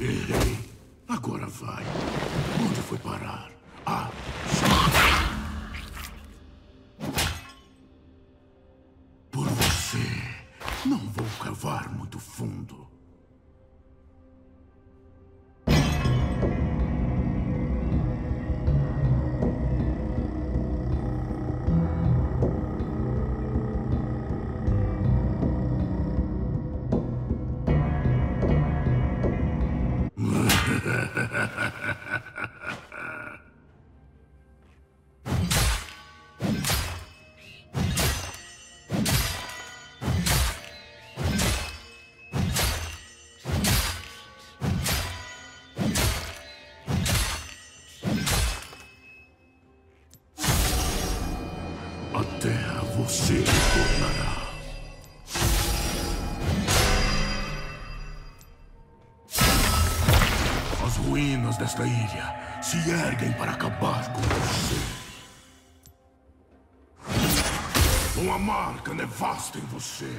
Errei. Agora vai. Onde foi parar? Ah, Por você, não vou cavar muito fundo. A terra você retornará. As ruínas desta ilha se erguem para acabar com você. Uma marca nevasta em você.